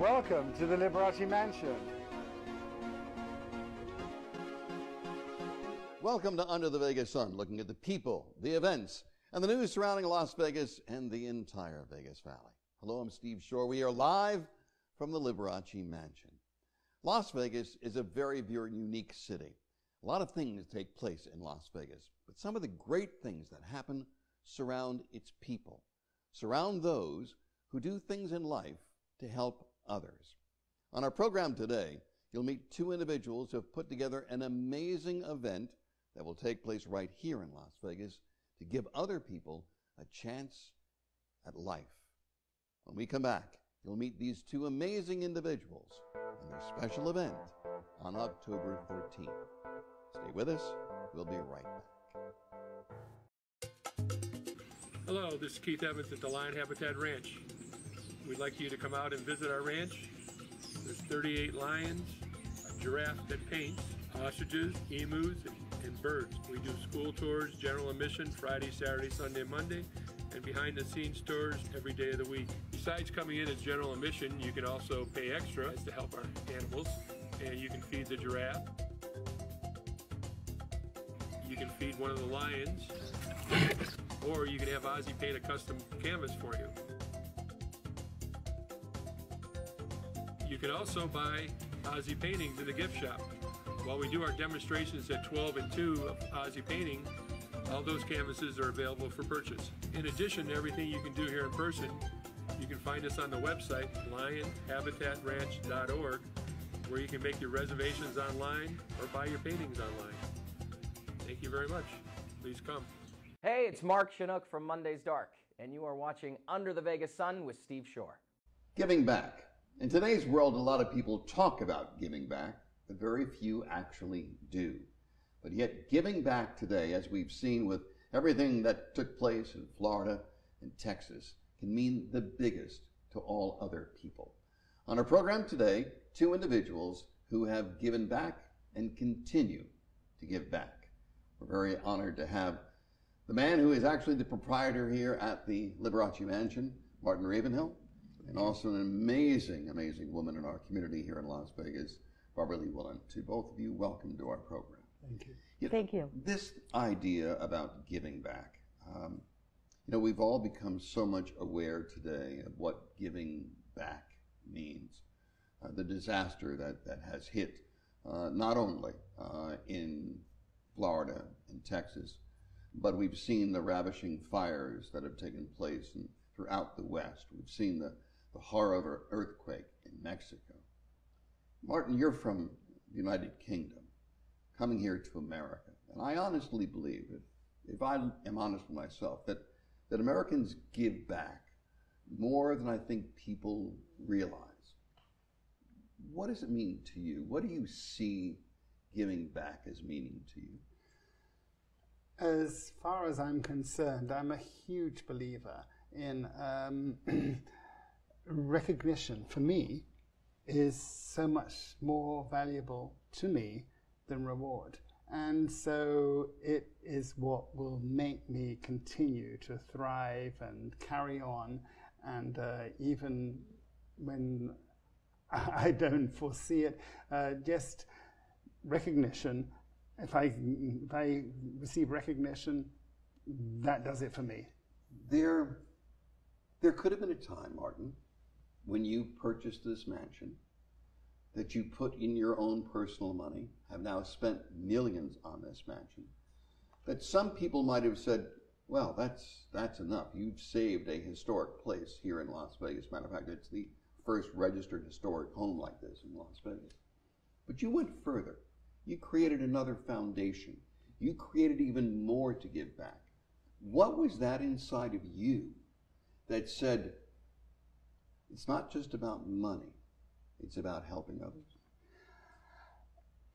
Welcome to the Liberace Mansion. Welcome to Under the Vegas Sun, looking at the people, the events, and the news surrounding Las Vegas and the entire Vegas Valley. Hello, I'm Steve Schorr. We are live from the Liberace Mansion. Las Vegas is a very, very unique city. A lot of things take place in Las Vegas, but some of the great things that happen surround its people, surround those who do things in life to help others. On our program today, you'll meet two individuals who have put together an amazing event that will take place right here in Las Vegas to give other people a chance at life. When we come back, you'll meet these two amazing individuals and their special event on October 13th. Stay with us. We'll be right back. Hello, this is Keith Evans at the Lion Habitat Ranch. We'd like you to come out and visit our ranch. There's 38 lions, a giraffe that paints, ostriches, emus, and birds. We do school tours, general admission, Friday, Saturday, Sunday, Monday, and behind the scenes tours every day of the week. Besides coming in as general admission, you can also pay extra to help our animals, and you can feed the giraffe. You can feed one of the lions, or you can have Ozzy paint a custom canvas for you. You can also buy Ozzy paintings in the gift shop. While we do our demonstrations at 12 and 2 of Ozzy painting, all those canvases are available for purchase. In addition to everything you can do here in person, you can find us on the website lionhabitatranch.org where you can make your reservations online or buy your paintings online. Thank you very much. Please come. Hey, it's Mark Shunock from Monday's Dark, and you are watching Under the Vegas Sun with Steve Schorr. Giving back. In today's world, a lot of people talk about giving back, but very few actually do. But yet, giving back today, as we've seen with everything that took place in Florida and Texas, can mean the biggest to all other people. On our program today, two individuals who have given back and continue to give back. We're very honored to have the man who is actually the proprietor here at the Liberace Mansion, Martin Ravenhill, and also an amazing, amazing woman in our community here in Las Vegas, Barbara Lee Woolen. To both of you, welcome to our program. Thank you. You know, Thank you. This idea about giving back, um, you know, we've all become so much aware today of what giving back means. Uh, the disaster that, that has hit uh, not only uh, in Florida and Texas, but we've seen the ravishing fires that have taken place in, throughout the West. We've seen the, the horror of an earthquake in Mexico. Martin, you're from the United Kingdom, coming here to America. And I honestly believe, if, if I am honest with myself, that, that Americans give back more than I think people realize. What does it mean to you? What do you see giving back as meaning to you? As far as I'm concerned, I'm a huge believer in um, recognition. For me, is so much more valuable to me than reward. And so it is what will make me continue to thrive and carry on. And uh, even when I don't foresee it, uh, just recognition. If I, if I receive recognition, that does it for me. There, there could have been a time, Martin, when you purchased this mansion that you put in your own personal money, have now spent millions on this mansion, that some people might have said, well, that's, that's enough. You've saved a historic place here in Las Vegas. Matter of fact, it's the first registered historic home like this in Las Vegas. But you went further. You created another foundation. You created even more to give back. What was that inside of you that said, it's not just about money, it's about helping others?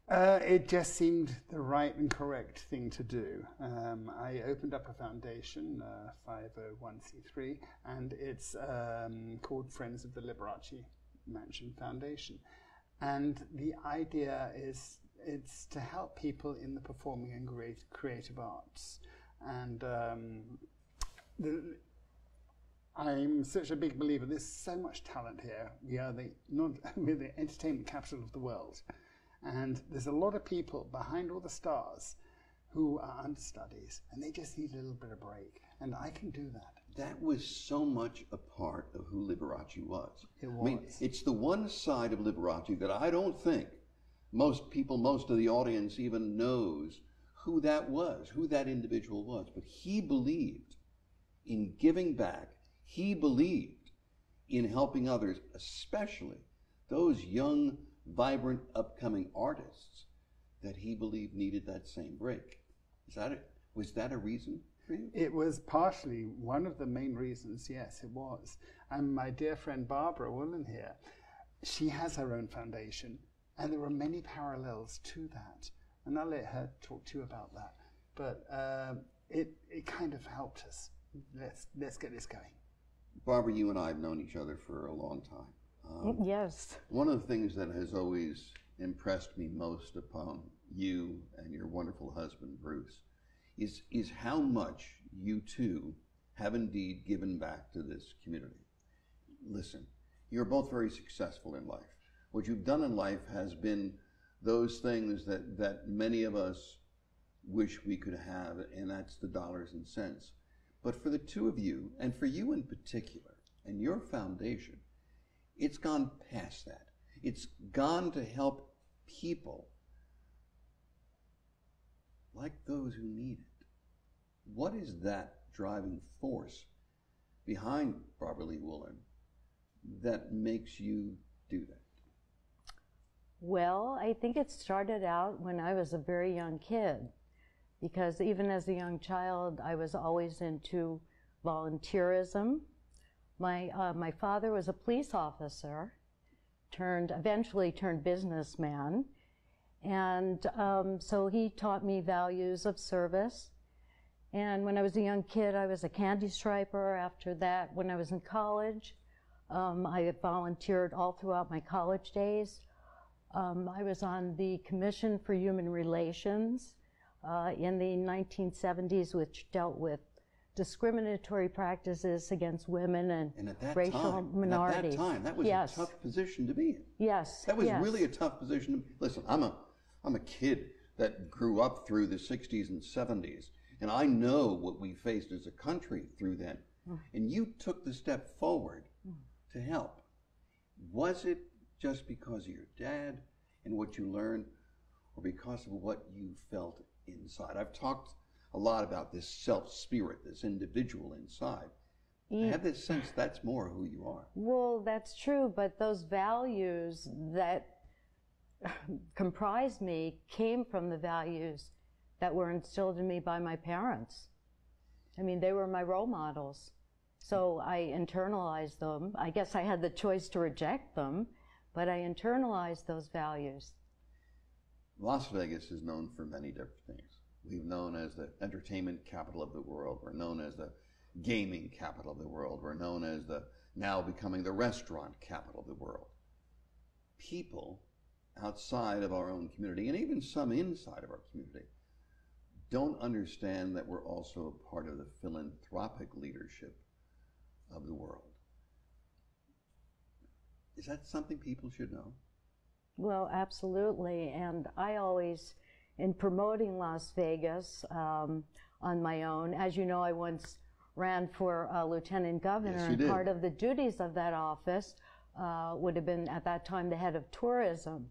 Uh, it just seemed the right and correct thing to do. Um, I opened up a foundation, uh, 501c3, and it's um, called Friends of the Liberace Mansion Foundation. And the idea is it's to help people in the performing and creative arts. And um, the, I'm such a big believer. There's so much talent here. We are the not we're the entertainment capital of the world, and there's a lot of people behind all the stars who are understudies, and they just need a little bit of break. And I can do that. That was so much a part of who Liberace was. It was. I mean, it's the one side of Liberace that I don't think most people, most of the audience even knows who that was, who that individual was. But he believed in giving back. He believed in helping others, especially those young, vibrant, upcoming artists that he believed needed that same break. Is that it? Was that a reason for you? It was partially one of the main reasons, yes, it was. And my dear friend Barbara Woolen here, she has her own foundation, and there are many parallels to that. And I'll let her talk to you about that. But um, it, it kind of helped us. Let's, let's get this going. Barbara, you and I have known each other for a long time. Um, Yes. one of the things that has always impressed me most upon you and your wonderful husband, Bruce, is, is how much you two have indeed given back to this community. Listen, you're both very successful in life. What you've done in life has been those things that, that many of us wish we could have, and that's the dollars and cents. But for the two of you, and for you in particular, and your foundation, it's gone past that. It's gone to help people like those who need it. What is that driving force behind Barbara Lee Woolen that makes you do that? Well, I think it started out when I was a very young kid, because even as a young child, I was always into volunteerism. My uh, my father was a police officer, turned eventually turned businessman, and um, so he taught me values of service. And when I was a young kid, I was a candy striper. After that, when I was in college, um, I volunteered all throughout my college days. Um, I was on the Commission for Human Relations uh, in the 1970s, which dealt with discriminatory practices against women and, And at that racial time, minorities. at that time, that was yes. a tough position to be in. Yes. That was yes. really a tough position. To, listen, I'm a, I'm a kid that grew up through the 60s and 70s, and I know what we faced as a country through then. Mm. And you took the step forward to help. Was it just because of your dad and what you learned, or because of what you felt inside? I've talked a lot about this self spirit, this individual inside. I have this sense that's more who you are. Well, that's true, but those values that comprised me came from the values that were instilled in me by my parents. I mean, they were my role models. So I internalized them. I guess I had the choice to reject them, but I internalized those values. Las Vegas is known for many different things. We've known as the entertainment capital of the world. We're known as the gaming capital of the world. We're known as the now becoming the restaurant capital of the world. People outside of our own community, and even some inside of our community, don't understand that we're also a part of the philanthropic leadership of the world. Is that something people should know? Well, absolutely. And I always, in promoting Las Vegas um, on my own, as you know, I once ran for uh, lieutenant governor, Yes, and did. part of the duties of that office uh, would have been at that time the head of tourism.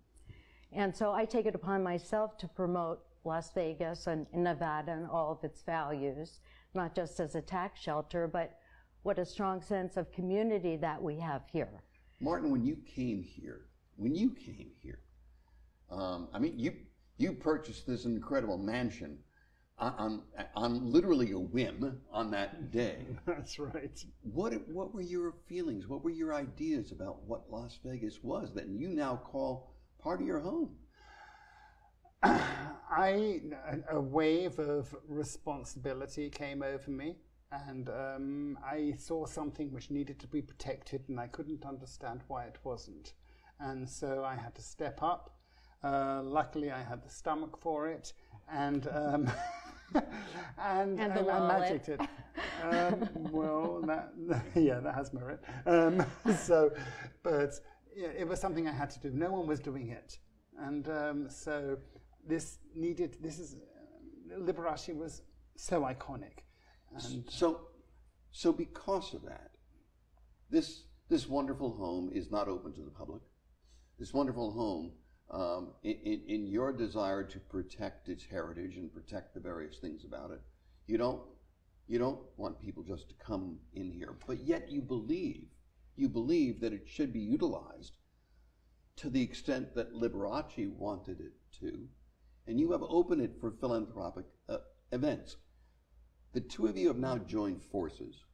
And so I take it upon myself to promote Las Vegas and Nevada and all of its values, not just as a tax shelter, but what a strong sense of community that we have here. Martin, when you came here, when you came here, um, I mean, you you purchased this incredible mansion on, on on literally a whim on that day. That's right. What what were your feelings? What were your ideas about what Las Vegas was that you now call part of your home? I a wave of responsibility came over me, and um, I saw something which needed to be protected, and I couldn't understand why it wasn't, and so I had to step up. Uh, luckily, I had the stomach for it, and um, and, And the and I magicked it. Um, well, that, yeah, that has merit. Um, so, but yeah, it was something I had to do. No one was doing it, and um, so this needed. This is Liberace was so iconic, and So, so because of that, this this wonderful home is not open to the public. This wonderful home, um, in, in, your desire to protect its heritage and protect the various things about it, you don't you don't want people just to come in here, but yet you believe you believe that it should be utilized to the extent that Liberace wanted it to, and you have opened it for philanthropic uh, events. The two of you have now joined forces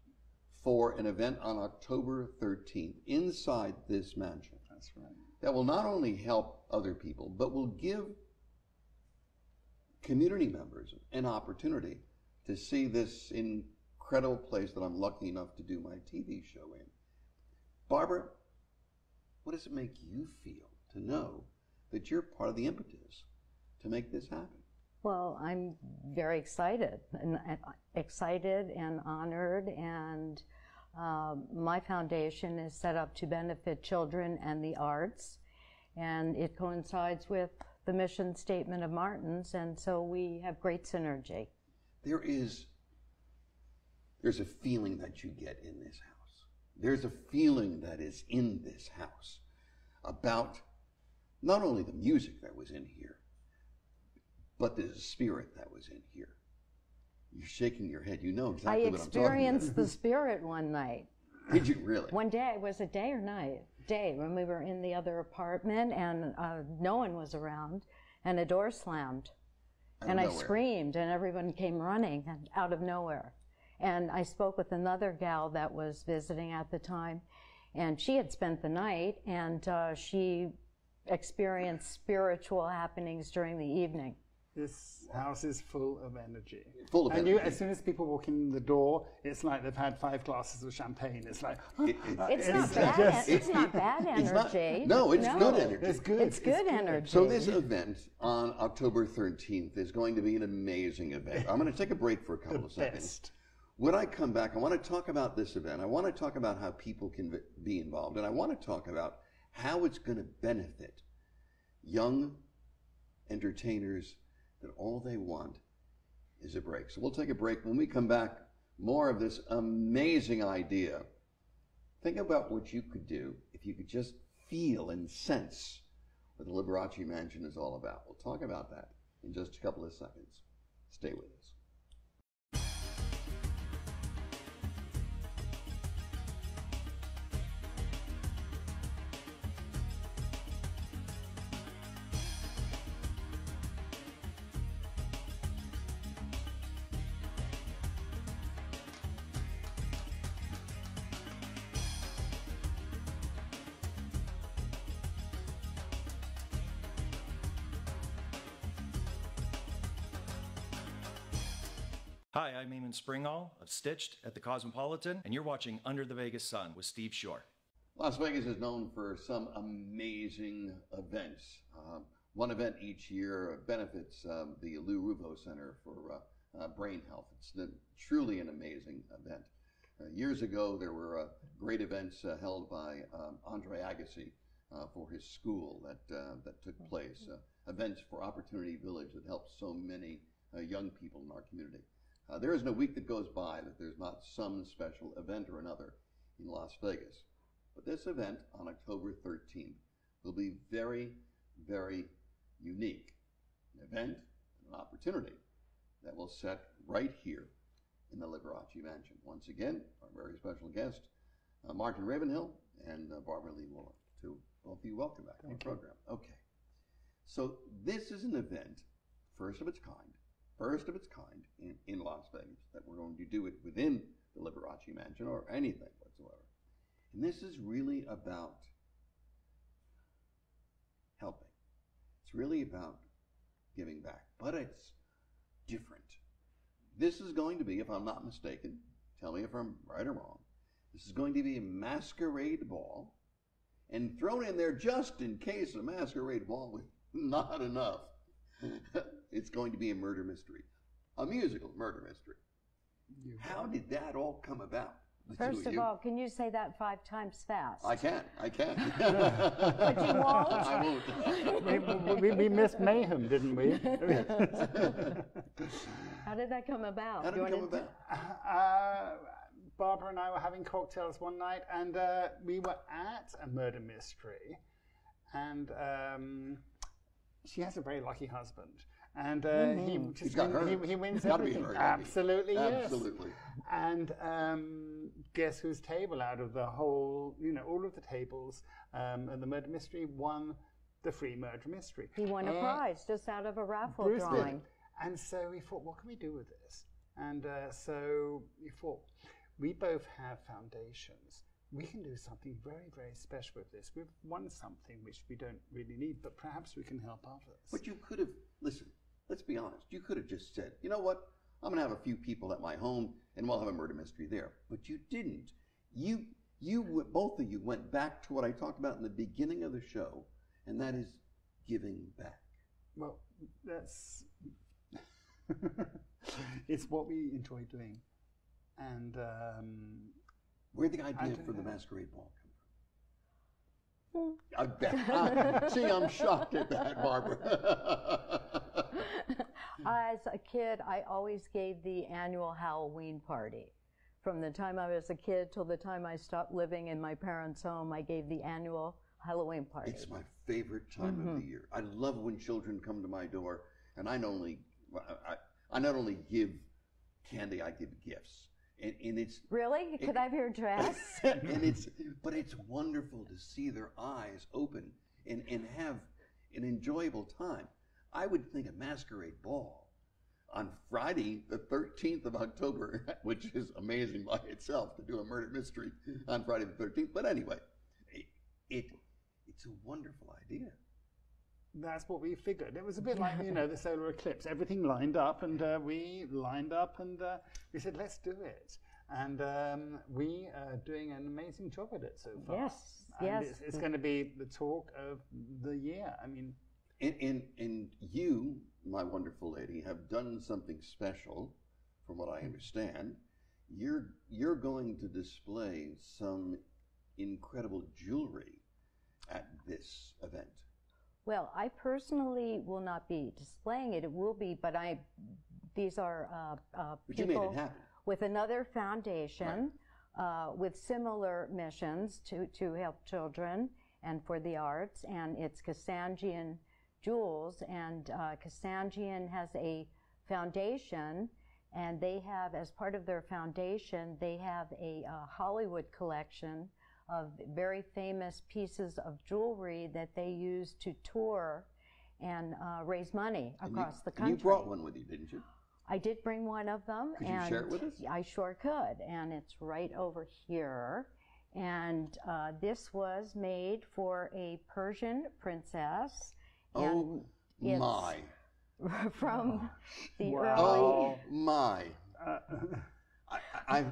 for an event on October 13th inside this mansion that's right. That will not only help other people, but will give community members an opportunity to see this incredible place that I'm lucky enough to do my TV show in. Barbara, what does it make you feel to know that you're part of the impetus to make this happen? Well, I'm very excited and excited and honored, and um, my foundation is set up to benefit children and the arts, and it coincides with the mission statement of Martin's, and so we have great synergy. there is there's a feeling that you get in this house there's a feeling that is in this house about not only the music that was in here but the spirit that was in here you're shaking your head you know I exactly what i'm talking I experienced the spirit one night. did you really One day, was it day or night? Day, when we were in the other apartment and uh, no one was around, and a door slammed. Out and I nowhere. screamed, and everyone came running and out of nowhere. And I spoke with another gal that was visiting at the time, and she had spent the night, and uh, she experienced spiritual happenings during the evening. This house is full of energy. Full of and you, energy. as soon as people walk in the door, it's like they've had five glasses of champagne. It's like It- it- It's not It's bad. just- it's not bad it's not- energy. no, it's good energy. it's good. It's good energy. So this event on October 13th is going to be an amazing event. I'm going to take a break for a couple of seconds. best. When I come back, I want to talk about this event. I want to talk about how people can be involved, and I want to talk about how it's going to benefit young entertainers that all they want is a break. So we'll take a break. When we come back, more of this amazing idea. Think about what you could do if you could just feel and sense what the Liberace Mansion is all about. We'll talk about that in just a couple of seconds. Stay with us. Hi, I'm Eamon Springall of Stitched at the Cosmopolitan, and you're watching Under the Vegas Sun with Steve Schorr. Las Vegas is known for some amazing events. Um, one event each year benefits um, the Lou Ruvo Center for uh, uh, Brain Health. It's the, truly an amazing event. Uh, years ago, there were uh, great events uh, held by um, Andre Agassi uh, for his school that that took place. Events for Opportunity Village that helped so many young people in our community. Uh, there isn't a week that goes by that there's not some special event or another in Las Vegas. But this event on October 13th will be very, very unique. An event and an opportunity that will set right here in the Liberace Mansion. Once again, our very special guest, uh, Martin Ravenhill and uh, Barbara Lee Woolen. To both of you, welcome back to the program. Okay. So this is an event, first of its kind, first of its kind in, in Las Vegas, that we're going to do it within the Liberace Mansion or anything whatsoever. And this is really about helping. It's really about giving back, but it's different. This is going to be, if I'm not mistaken, tell me if I'm right or wrong, this is going to be a masquerade ball, and thrown in there just in case a masquerade ball was not enough. it's going to be a murder mystery. a musical murder mystery. You How did that all come about? First of you? all, can you say that five times fast? I can, I can. but you won't? I won't. we, we, we missed mayhem, didn't we? How did that come about? How did You it come wanna- about? uh, Barbara and I were having cocktails one night, and uh, we were at a murder mystery, and um, she has a very lucky husband, and uh, he just He's got win- her. he, he wins Gotta be everything. Absolutely, yes. Absolutely. And um, guess whose table out of the whole, you know, all of the tables um, and the murder mystery won the free murder mystery. He won a Uh, prize just out of a raffle Bruce did. drawing. And so we thought, what can we do with this? And uh, so we thought, we both have foundations. We can do something very, very special with this. We've won something which we don't really need, but perhaps we can help others. But you could have, listen, let's be honest. You could have just said, you know what? I'm going to have a few people at my home and we'll have a murder mystery there. But you didn't. You, you, both of you went back to what I talked about in the beginning of the show, and that is giving back. Well, that's it's what we enjoy doing, and um, Where'd the idea for the masquerade ball come from? I bet. I, see, I'm shocked at that, Barbara. As a kid, I always gave the annual Halloween party. From the time I was a kid till the time I stopped living in my parents' home, I gave the annual Halloween party. It's my favorite time Mm-hmm. of the year. I love when children come to my door, and I not only I, I not only give candy, I give gifts, and, and it's really? Could I have your dress? and it's but it's wonderful to see their eyes open and and have an enjoyable time. I would think a masquerade ball on Friday, the 13th of October, which is amazing by itself to do a murder mystery on Friday the 13th. But anyway, it, it it's a wonderful idea. That's what we figured. It was a bit like you know the solar eclipse. Everything lined up, and uh, we lined up, and uh, we said, "Let's do it." And um, we are doing an amazing job at it so far. Yes, and yes. It's, it's going to be the talk of the year. I mean, And, and, and you, my wonderful lady, have done something special, from what I understand. You're, you're going to display some incredible jewelry at this event. Well, I personally will not be displaying it. It will be, but I. These are uh, uh, But you made people with another foundation uh, with similar missions to to help children and for the arts, and it's Kazanjian Jewels, and uh, has a foundation. And they have, as part of their foundation, they have a uh, Hollywood collection of very famous pieces of jewelry that they use to tour and uh, raise money And across you, the country. you brought one with you, didn't you? I did bring one of them. Could you share it with us? I sure could. And it's right over here. And uh, this was made for a Persian princess. Oh and my. from the Wow. early. Oh my. uh, I, I-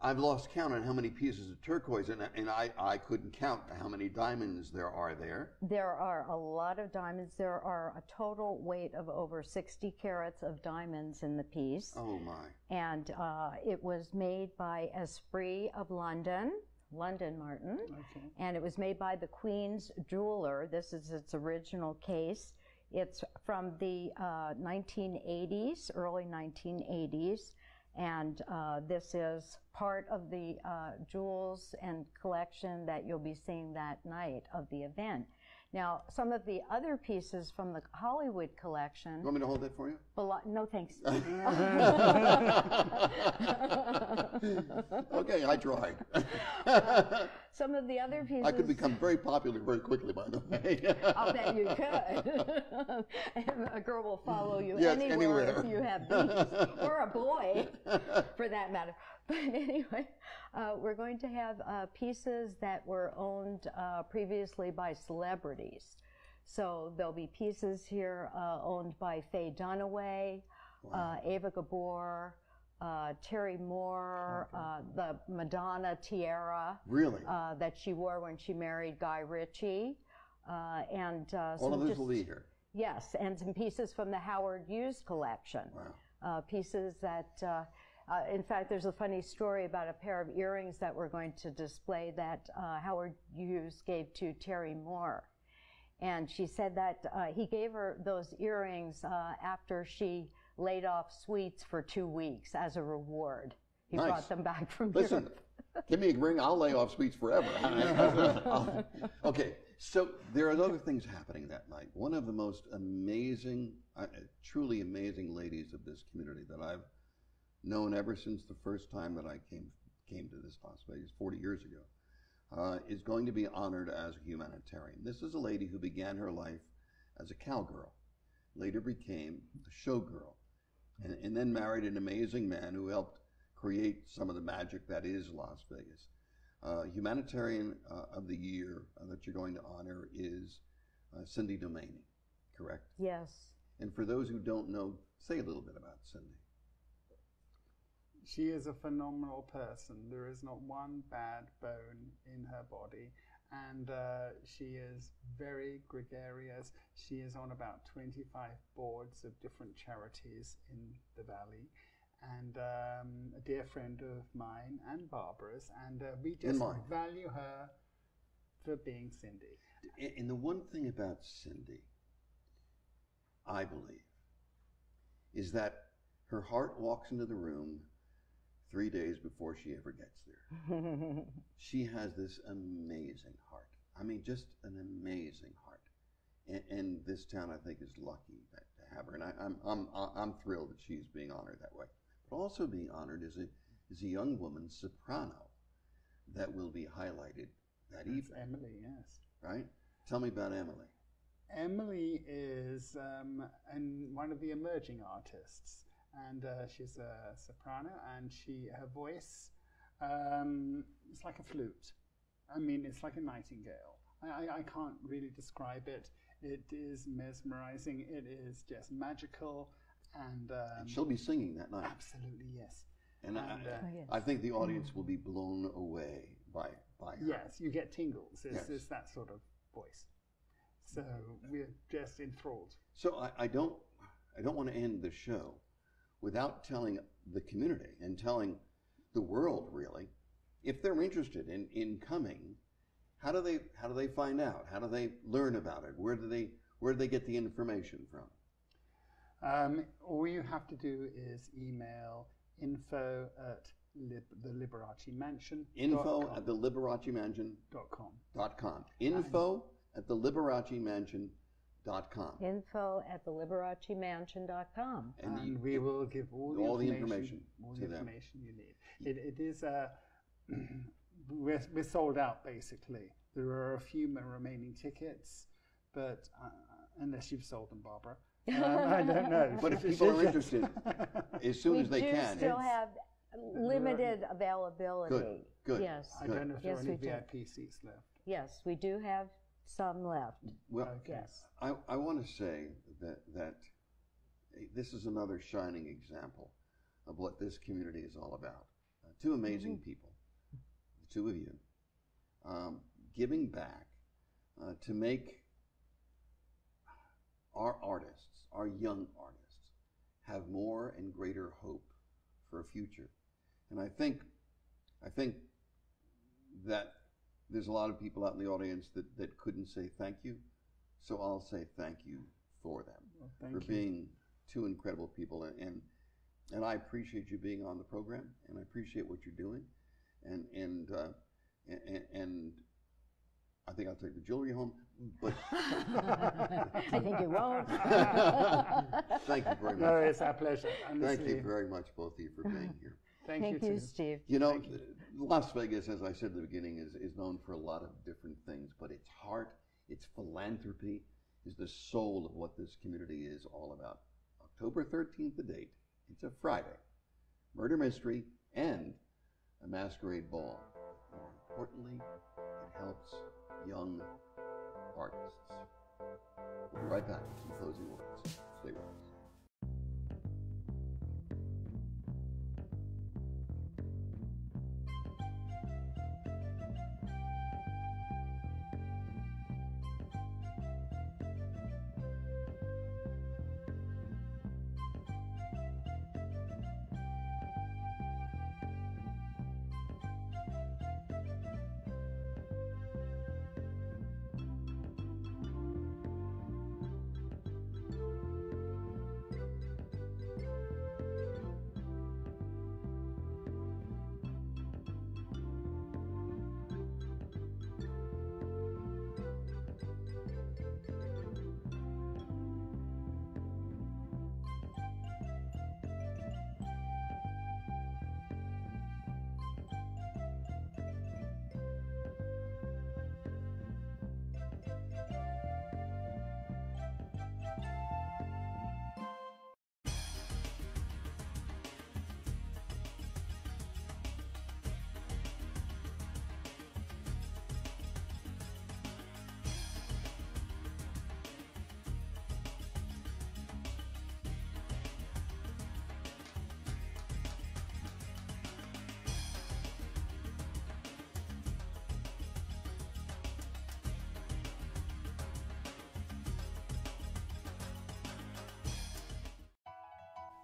I've, I've lost count on how many pieces of turquoise, and, and I, I couldn't count how many diamonds there are there. There are a lot of diamonds. There are a total weight of over 60 carats of diamonds in the piece. Oh my. And uh, it was made by Asprey of London, London Martin. okay. and it was made by the Queen's jeweler. This is its original case. It's from the uh, 1980s, early 1980s, and uh, this is part of the uh, jewels and collection that you'll be seeing that night of the event. Now, some of the other pieces from the Hollywood collection. You want me to hold that for you? belo- no, thanks. okay, I tried. some of the other pieces. I could become very popular very quickly, by the way. I'll bet you could. a girl will follow you Yes, anywhere, anywhere. if you have these, or a boy, for that matter. But anyway, uh, we're going to have uh, pieces that were owned uh, previously by celebrities. So there'll be pieces here uh, owned by Faye Dunaway, uh, Eva Gabor, uh, Terry Moore, uh, the Madonna tiara really? uh, that she wore when she married Guy Ritchie. Uh, and uh, All some of this just- will be here. Yes, and some pieces from the Howard Hughes collection. Wow. uh, pieces that. Uh, in fact, there's a funny story about a pair of earrings that we're going to display that uh, Howard Hughes gave to Terry Moore. And she said that uh, he gave her those earrings uh, after she laid off sweets for two weeks as a reward. He Nice. brought them back from Listen, Europe. give me a ring, I'll lay off sweets forever. Okay, so there are other things happening that night. One of the most amazing, uh, truly amazing ladies of this community that I've known ever since the first time that I came came to this Las Vegas 40 years ago, uh, is going to be honored as a humanitarian. This is a lady who began her life as a cowgirl, later became a showgirl, and, and then married an amazing man who helped create some of the magic that is Las Vegas. Uh, humanitarian uh, of the year uh, that you're going to honor is uh, Cindy Doumani, correct? Yes. And for those who don't know, say a little bit about Cindy. She is a phenomenal person. There is not one bad bone in her body. And uh, she is very gregarious. She is on about 25 boards of different charities in the valley. And um, a dear friend of mine and Barbara's. And uh, we just mine. value her for being Cindy. And- And the one thing about Cindy, I believe, is that her heart walks into the room three days before she ever gets there. she has this amazing heart. I mean, just an amazing heart. And, and this town, I think, is lucky that, to have her. And I, I'm, I'm, I'm thrilled that she's being honored that way. But also being honored is a, is a young woman soprano that will be highlighted that That's evening, Emily, yes. right? Tell me about Emily. Emily is um, an, one of the emerging artists, and uh, she's a soprano, and she her voice um, is like a flute. I mean, it's like a nightingale. I, I, I can't really describe it. It is mesmerizing. It is just magical, and um, And she'll be singing that night. absolutely yes. And I, uh, Oh, yes. I think the audience will be blown away by, by her. Yes, you get tingles. It's, Yes. it's that sort of voice. So we're just enthralled. So I, I don't I don't want to end the show without telling the community and telling the world really if they're interested in, in coming, how do they how do they find out? How do they learn about it? Where do they where do they get the information from? Um, all you have to do is email info at lib- the Liberace Mansion. Info at the Liberace Mansion dot com. dot com. Info at the Liberace Mansion dot com. Info at the LiberaceMansion.com. And And, you- we will give all the all the information, information all to the them. information you need. It, it is a we're, we're sold out basically. There are a few remaining tickets, but uh, unless you've sold them, Barbara, um, I don't know. But if people are interested, as soon we as they do can. still have limited availability. good. good. Yes. I Good. don't know if Yes, there are we any do. VIP seats left. Yes, we do have some left. Well, Okay. Yes. I, I want to say that that this is another shining example of what this community is all about. Uh, two amazing people, the two of you, um, giving back uh, to make our artists, our young artists, have more and greater hope for a future. And I think, I think that there's a lot of people out in the audience that, that couldn't say thank you. So I'll say thank you for them, Well, thank for you. being two incredible people. And, and, and I appreciate you being on the program, and I appreciate what you're doing. And, and, uh, and, and I think I'll take the jewelry home, but I think you won't. thank you very much. No, much. it's our pleasure. Thank you very much, both of you, for being here. Thank, Thank you, you. Steve. You know, you. Las Vegas, as I said at the beginning, is, is known for a lot of different things, but its heart, its philanthropy, is the soul of what this community is all about. October 13th, the date. It's a Friday. Murder mystery and a masquerade ball. More importantly, it helps young artists. We'll be right back with some closing words. Stay with us.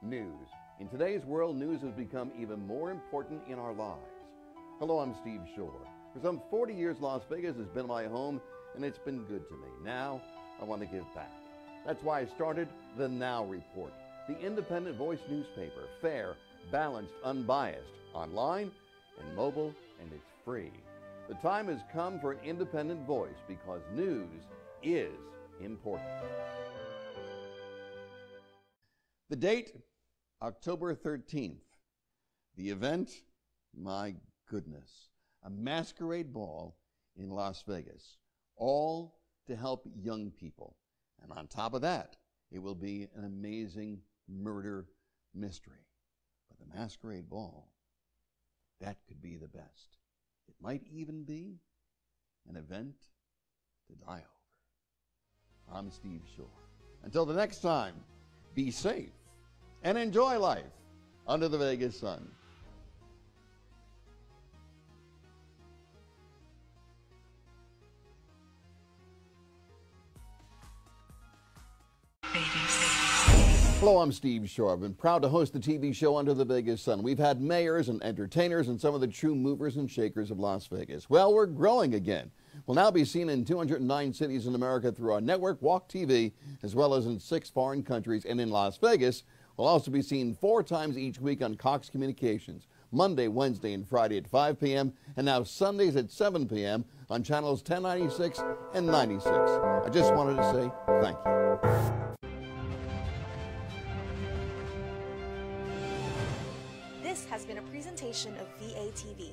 News. In today's world, news has become even more important in our lives. Hello, I'm Steve Schorr. For some 40 years, Las Vegas has been my home, and it's been good to me. Now, I want to give back. That's why I started the Now Report, the independent voice newspaper, fair, balanced, unbiased, online and mobile, and it's free. The time has come for an independent voice because news is important. The date, October 13th. The event, my goodness, a masquerade ball in Las Vegas, all to help young people. And on top of that, it will be an amazing murder mystery. But the masquerade ball, that could be the best. It might even be an event to die over. I'm Steve Schorr. Until the next time, be safe and enjoy life under the Vegas sun. Hello, I'm Steve Schorr. I've been proud to host the TV show Under the Vegas Sun. We've had mayors and entertainers and some of the true movers and shakers of Las Vegas. Well, we're growing again. We'll now be seen in 209 cities in America through our network, Walk TV, as well as in six foreign countries. And in Las Vegas, we'll also be seen four times each week on Cox Communications Monday, Wednesday, and Friday at 5 p.m., and now Sundays at 7 p.m. on channels 1096 and 96. I just wanted to say thank you. This has been a presentation of VATV.